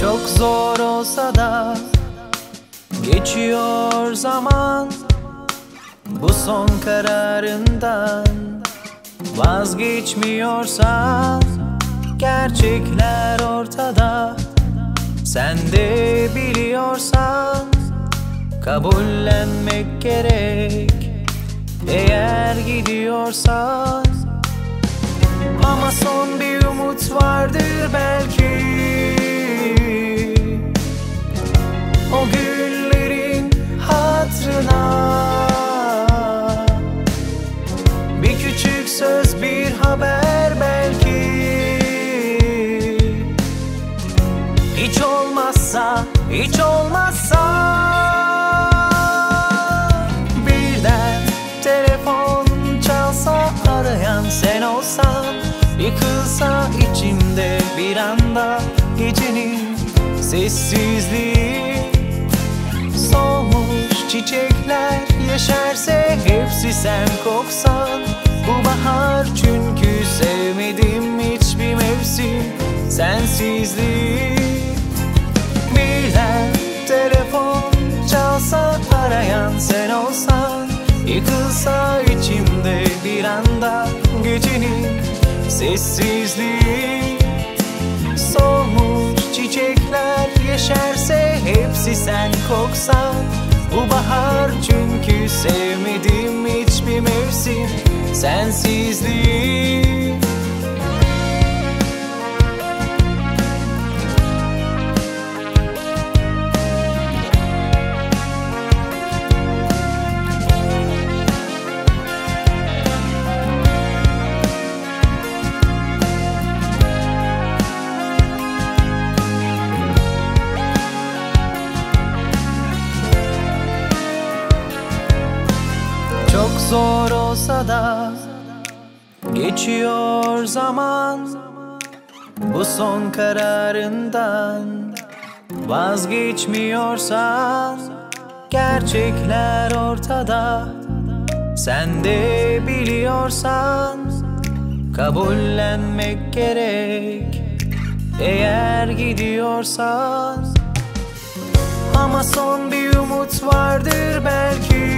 Çok zor olsa da Geçiyor zaman. Bu son kararından Vazgeçmiyorsan Gerçekler ortada. Sen de biliyorsan Kabullenmek gerek. Eğer gidiyorsan. Ama son bir umut vardır hiç olmazsa Birden telefon çalsa arayan sen olsan Yıkılsa içimde bir anda gecenin sessizliği. Solmuş çiçekler yeşerse hepsi sen koksan. Bu bahar çünkü sevmedim hiçbir mevsim sensizliği arayan sen olsan Yıkılsa içimde bir anda gecenin sessizliği. Solmuş çiçekler yeşerse hepsi sen koksan Bu bahar çünkü sevmedim hiçbir mevsim sensizliği zor olsa da Geçiyor zaman. Bu son kararından Vazgeçmiyorsan Gerçekler ortada. Sen de biliyorsan Kabullenmek gerek Eğer gidiyorsan. Ama son bir umut vardır belki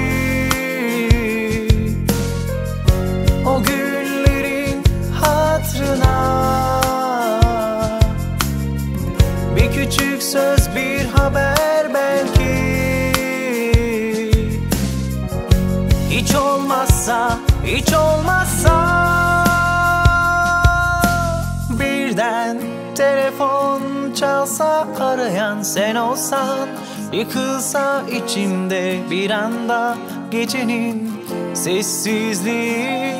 küçük söz bir haber belki. Hiç olmazsa, hiç olmazsa Birden telefon çalsa arayan sen olsan Yıkılsa içimde bir anda gecenin sessizliği.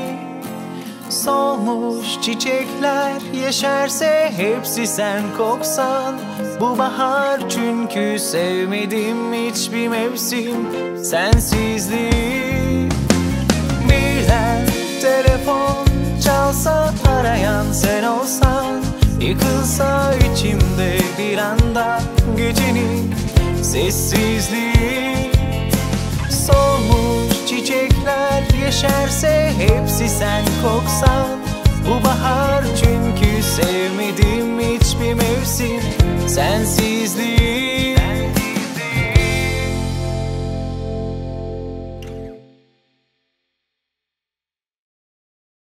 Solmuş çiçekler yeşerse hepsi sen koksan Bu bahar çünkü sevmedim hiçbir mevsim sensizliği. Birden telefon çalsa arayan sen olsan Yıkılsa içimde bir anda gecenin sessizliği. Solmuş çiçekler yeşerse hepsi sen koksan Bu bahar çünkü sevmedim hiçbir mevsim and sees the